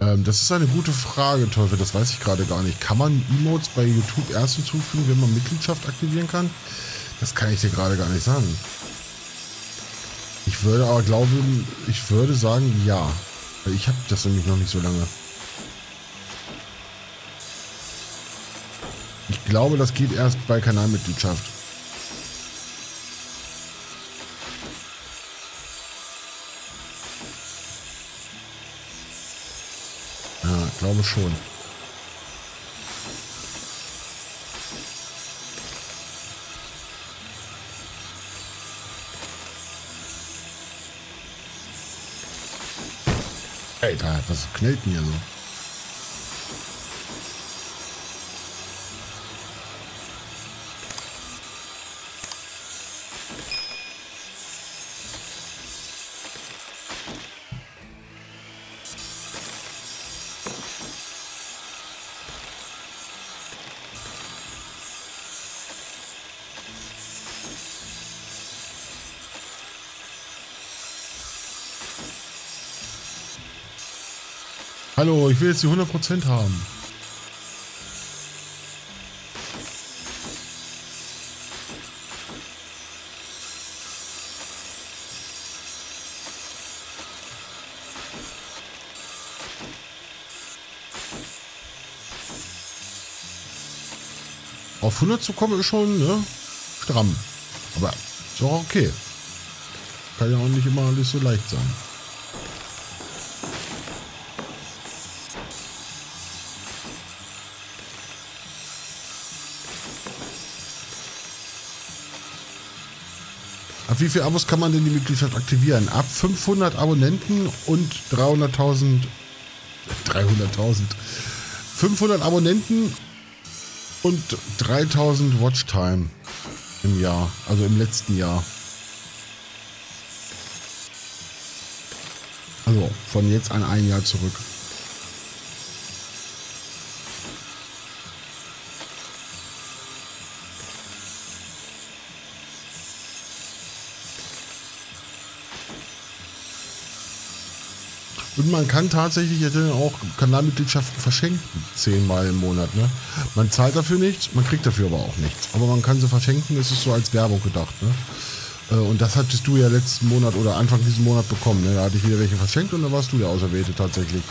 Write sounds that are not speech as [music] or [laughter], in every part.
Ähm, das ist eine gute Frage, Teufel. Das weiß ich gerade gar nicht. Kann man Emotes bei YouTube erst hinzufügen, wenn man Mitgliedschaft aktivieren kann? Das kann ich dir gerade gar nicht sagen. Ich würde aber glauben, ich würde sagen, ja. Weil ich habe das nämlich noch nicht so lange. Ich glaube, das geht erst bei Kanalmitgliedschaft. Glaube schon. Alter, was knallt denn hier so? Hallo, ich will jetzt die 100% haben. Auf 100 zu kommen ist schon ne, stramm. Aber ist auch okay. Kann ja auch nicht immer alles so leicht sein. Ab wie viele Abos kann man denn die Mitgliedschaft aktivieren? Ab 500 Abonnenten und 300.000... 300.000... 500 Abonnenten und 3000 Watchtime im Jahr, also im letzten Jahr. Also von jetzt an ein Jahr zurück. Und man kann tatsächlich jetzt auch Kanalmitgliedschaften verschenken, zehnmal im Monat. Ne? Man zahlt dafür nichts, man kriegt dafür aber auch nichts. Aber man kann sie verschenken, das ist so als Werbung gedacht. Ne? Äh, und das hattest du ja letzten Monat oder Anfang diesen Monat bekommen. Ne? Da hatte ich wieder welche verschenkt und da warst du der Auserwählte tatsächlich.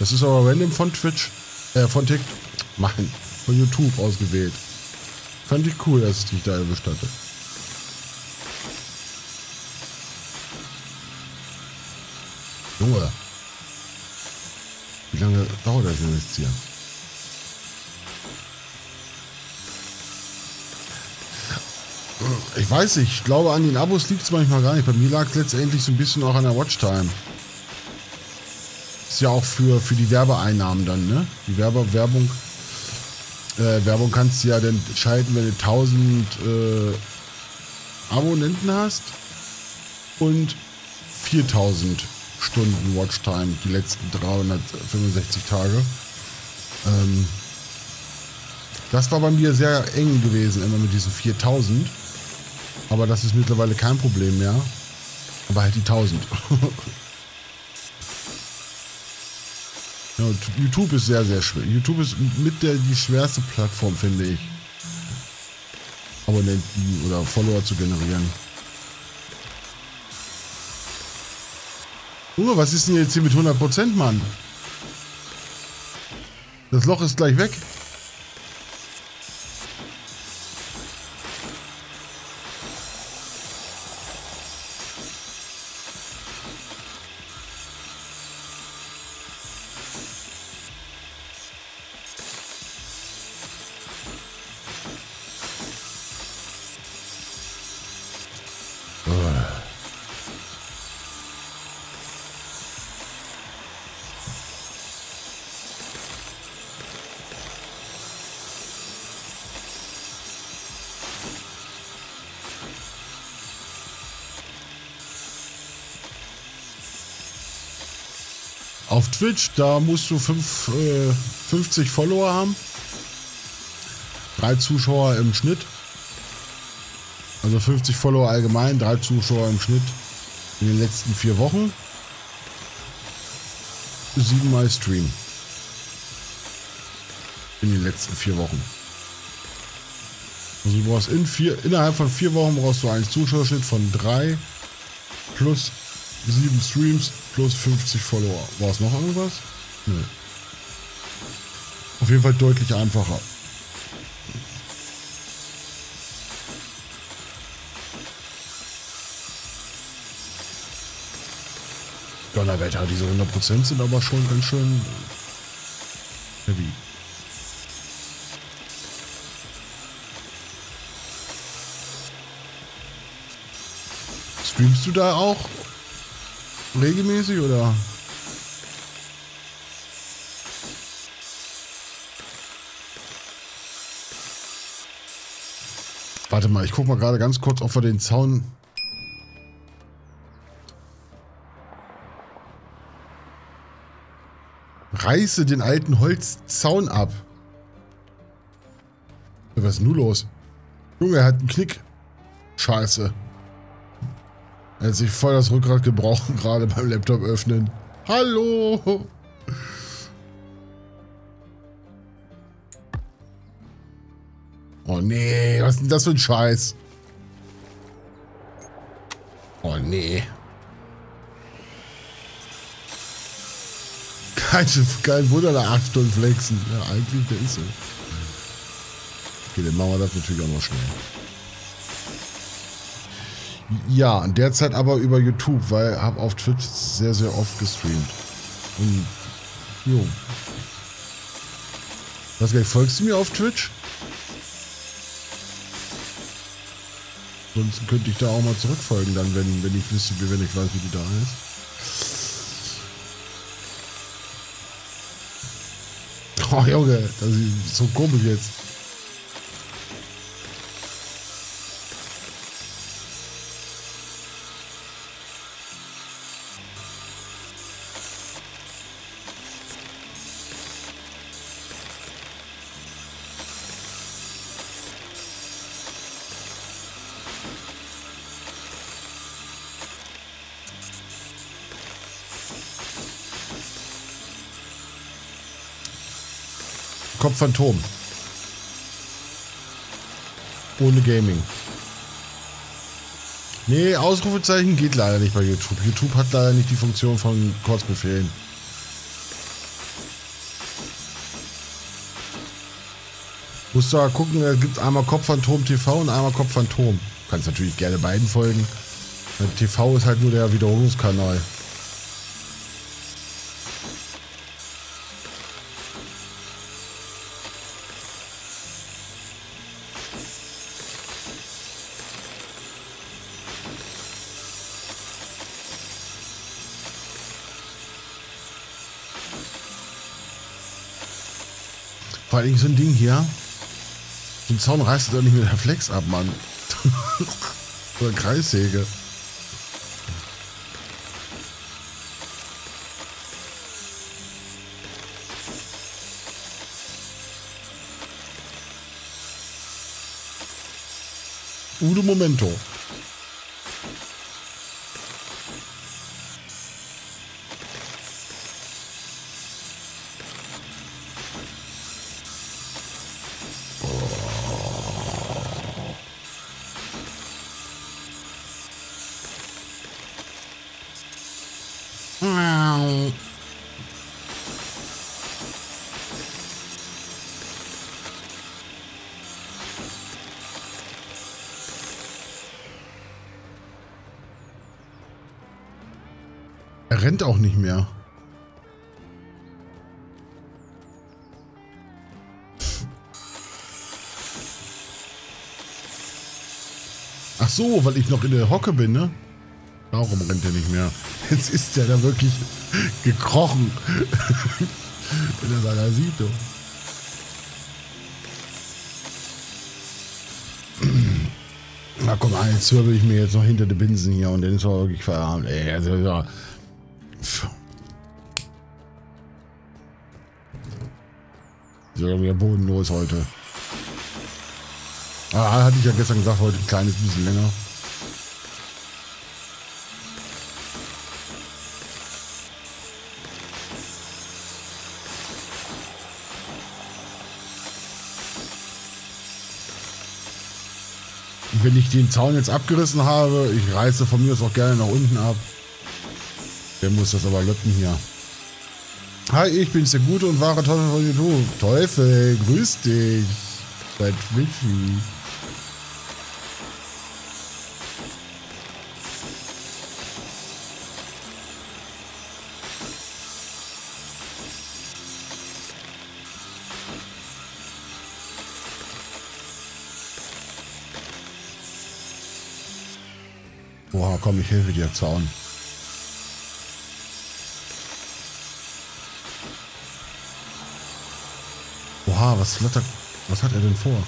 Das ist aber random von Twitch, äh, von TikTok, Mann, von YouTube ausgewählt. Fand ich cool, dass ich dich da erwischt hatte. Junge. Lange dauert das denn jetzt hier? Ich weiß nicht, ich glaube an den Abos liegt es manchmal gar nicht. Bei mir lag es letztendlich so ein bisschen auch an der Watchtime. Ist ja auch für, für die Werbeeinnahmen dann, ne? Die Werbe, Werbung, äh, Werbung kannst du ja dann schalten, wenn du 1000 äh, Abonnenten hast und 4000 Stunden Watchtime die letzten 365 Tage. Ähm, das war bei mir sehr eng gewesen, immer mit diesen 4000. Aber das ist mittlerweile kein Problem mehr. Aber halt die 1000. [laughs] ja, YouTube ist sehr, sehr schwer. YouTube ist mit der die schwerste Plattform, finde ich. Abonnenten oder Follower zu generieren. Junge, was ist denn jetzt hier mit 100%, Mann? Das Loch ist gleich weg. Auf Twitch, da musst du fünf, äh, 50 Follower haben. Drei Zuschauer im Schnitt. Also 50 Follower allgemein, drei Zuschauer im Schnitt in den letzten vier Wochen. siebenmal Stream. In den letzten vier Wochen. Also du brauchst in vier, innerhalb von vier Wochen brauchst du einen Zuschauerschnitt von drei plus sieben Streams plus 50 Follower. War es noch irgendwas? Nö. Auf jeden Fall deutlich einfacher. Donnerwetter, diese 100% sind aber schon ganz schön heavy. Streamst du da auch regelmäßig oder? Warte mal, ich guck mal gerade ganz kurz, ob wir den Zaun Reiße den alten Holzzaun ab. Was ist nun los? Junge, er hat einen Knick. Scheiße. Er hat sich voll das Rückgrat gebrochen, [laughs] gerade beim Laptop öffnen. Hallo! Oh nee, was ist denn das für ein Scheiß? Oh nee. Kein, kein Wunder, da 8 Stunden flexen. Ja, eigentlich, der ist so. Okay, dann machen wir das natürlich auch noch schnell. Ja, derzeit aber über YouTube, weil habe auf Twitch sehr, sehr oft gestreamt. Und, jo. Was, gleich folgst du mir auf Twitch? Ansonsten könnte ich da auch mal zurückfolgen, dann, wenn, wenn ich wüsste, wenn ich weiß, wie die da ist. [laughs] Oh Junge, das ist so komisch jetzt. Kopf Phantom. Ohne Gaming. Nee, Ausrufezeichen geht leider nicht bei YouTube. YouTube hat leider nicht die Funktion von Kurzbefehlen. Musst du da gucken, da gibt einmal Kopfphantom TV und einmal Kopfphantom. Kannst natürlich gerne beiden folgen. TV ist halt nur der Wiederholungskanal. Vor allem so ein Ding hier. Ein Zaun reißt du doch nicht mit der Flex ab, Mann. [laughs] Oder Kreissäge. Udo Momento. Rennt auch nicht mehr. Ach so, weil ich noch in der Hocke bin, ne? Darum rennt er nicht mehr. Jetzt ist der da wirklich gekrochen. in der Salasito. Na komm, jetzt zwirbel ich mir jetzt noch hinter die Binsen hier und dann ist er wirklich verarmt. Ey, also, ja. sogar wieder bodenlos heute. Ah, hatte ich ja gestern gesagt, heute ein kleines bisschen länger. wenn ich den Zaun jetzt abgerissen habe, ich reiße von mir das auch gerne nach unten ab. Der muss das aber löppen hier. Hi, ich bin's der gute und wahre Teufel von YouTube. Teufel, grüß dich. Bei Twitchy. Boah, komm, ich helfe dir, Zaun. Oha, was flattert. Was hat er denn vor?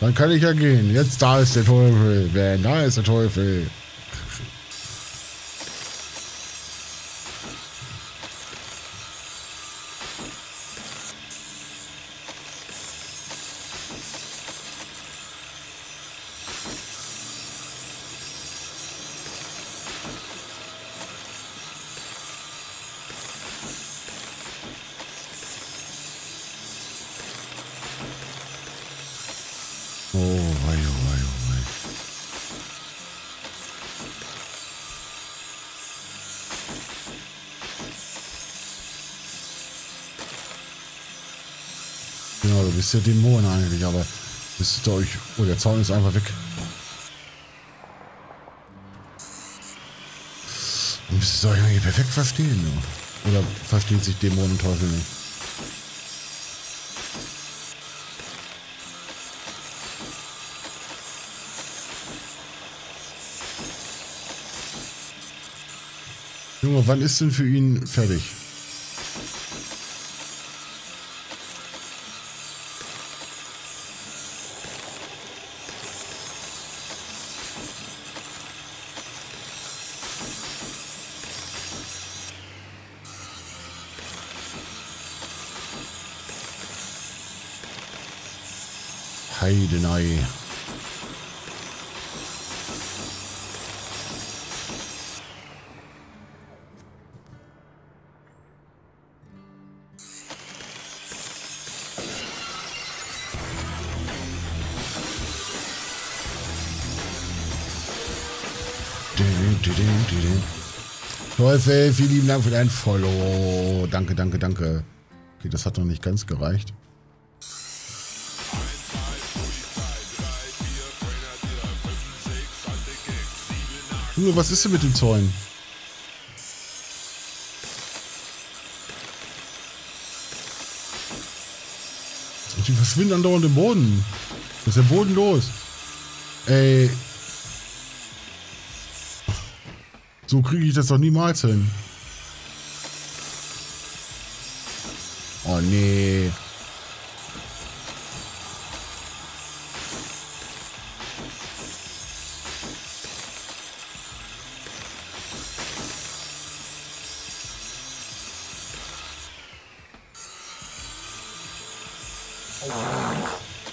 Dann kann ich ja gehen. Jetzt da ist der Teufel. Wer da ist der Teufel? Bist ja Dämon eigentlich, aber bist du euch. Oh, der Zaun ist einfach weg. Dann müsstest du euch eigentlich perfekt verstehen, ja. Oder verstehen sich Dämon und Teufel nicht? Junge, wann ist denn für ihn fertig? Teufel, vielen lieben Dank für dein Follow. Danke, danke, danke. Okay, das hat noch nicht ganz gereicht. Junge, was ist denn mit den Zäunen? Die verschwinden andauernd im Boden. Was ist der Boden los? Ey. So kriege ich das doch niemals hin. Oh nee.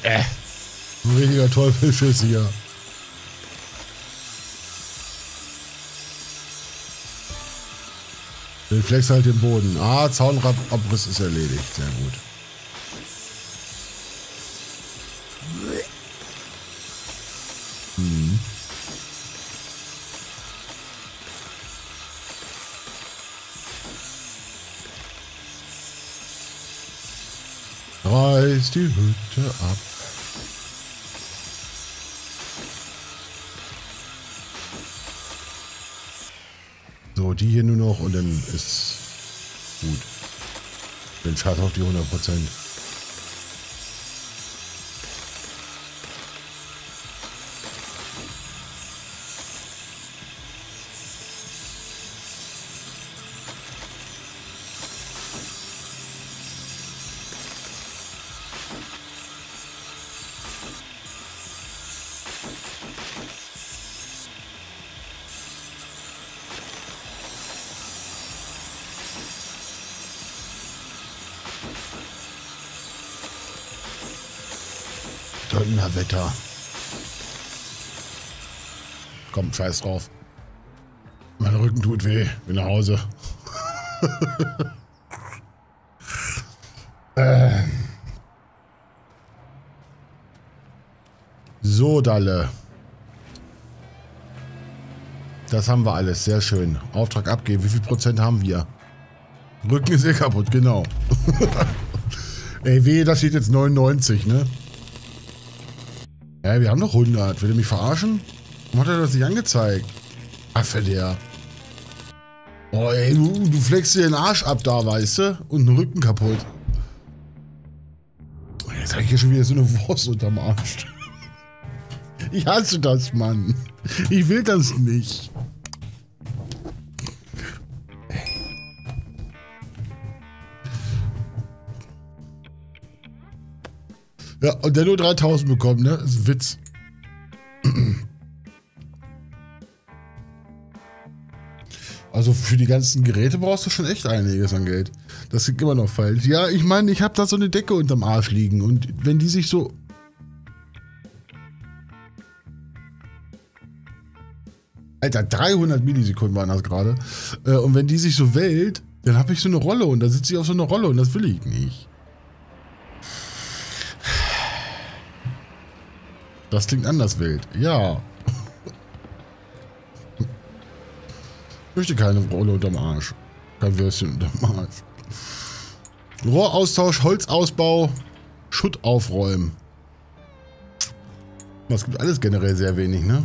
Äh. Ein richtiger Teufelschiss hier. Reflex halt den Boden. Ah, Zaunabriss ist erledigt. Sehr gut. Hm. Reiß die Hütte ab. So, die hier nur noch und dann ist gut. Dann schafft auf die 100 Prozent. Donnerwetter. Komm, scheiß drauf. Rücken tut weh. Bin nach Hause. [laughs] äh. So, Dalle. Das haben wir alles. Sehr schön. Auftrag abgeben. Wie viel Prozent haben wir? Rücken ist eh kaputt, genau. [laughs] Ey, weh, das steht jetzt 99, ne? Ja, wir haben noch 100. Will er mich verarschen? Warum hat er das nicht angezeigt? Affe der. Oh, ey, du, du fleckst dir den Arsch ab da, weißt du? Und den Rücken kaputt. Jetzt habe ich hier schon wieder so eine Wurst unterm Arsch. [laughs] Ich hasse das, Mann. Ich will das nicht. Ja, und der nur 3000 bekommen, ne? Das ist ein Witz. Also für die ganzen Geräte brauchst du schon echt einiges an Geld. Das klingt immer noch falsch. Ja, ich meine, ich habe da so eine Decke unterm Arsch liegen und wenn die sich so... Alter, 300 Millisekunden waren das gerade. Äh, und wenn die sich so wählt, dann habe ich so eine Rolle und da sitze ich auf so einer Rolle und das will ich nicht. Das klingt anders wild. Ja. Ich möchte keine Rolle unterm Arsch. Kein Würstchen unterm Arsch. Rohraustausch, Holzausbau, Schutt aufräumen. Es gibt alles generell sehr wenig, ne?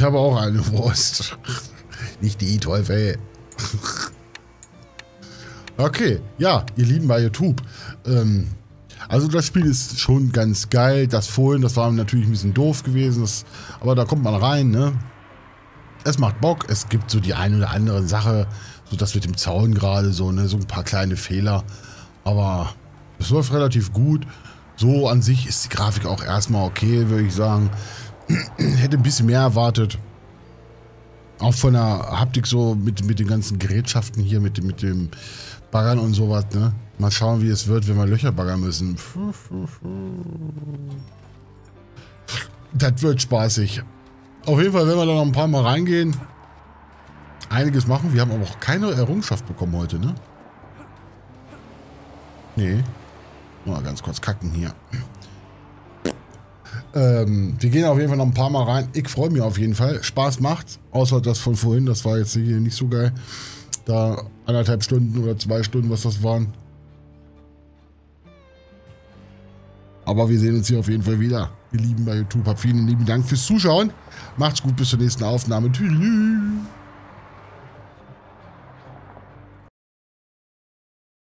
Ich habe auch eine Wurst. Nicht die Teufel. okay, ja, ihr Lieben bei YouTube. Ähm, also das Spiel ist schon ganz geil. Das vorhin, das war natürlich ein bisschen doof gewesen. Das, aber da kommt man rein, ne? Es macht Bock. Es gibt so die eine oder andere Sache. So das mit dem Zaun gerade so, ne? So ein paar kleine Fehler. Aber es läuft relativ gut. So an sich ist die Grafik auch erstmal okay, würde ich sagen. Hätte ein bisschen mehr erwartet. Auch von der Haptik so mit, mit den ganzen Gerätschaften hier, mit, mit dem Baggern und sowas, ne? Mal schauen, wie es wird, wenn wir Löcher baggern müssen. Das wird spaßig. Auf jeden Fall werden wir da noch ein paar Mal reingehen. Einiges machen. Wir haben aber auch keine Errungenschaft bekommen heute, ne? Nee. Mal ganz kurz kacken hier. Ähm, wir gehen auf jeden Fall noch ein paar Mal rein. Ich freue mich auf jeden Fall. Spaß macht. Außer das von vorhin. Das war jetzt hier nicht so geil. Da anderthalb Stunden oder zwei Stunden, was das waren. Aber wir sehen uns hier auf jeden Fall wieder. Ihr Lieben bei YouTube. Habt vielen lieben Dank fürs Zuschauen. Macht's gut. Bis zur nächsten Aufnahme. Tschüss.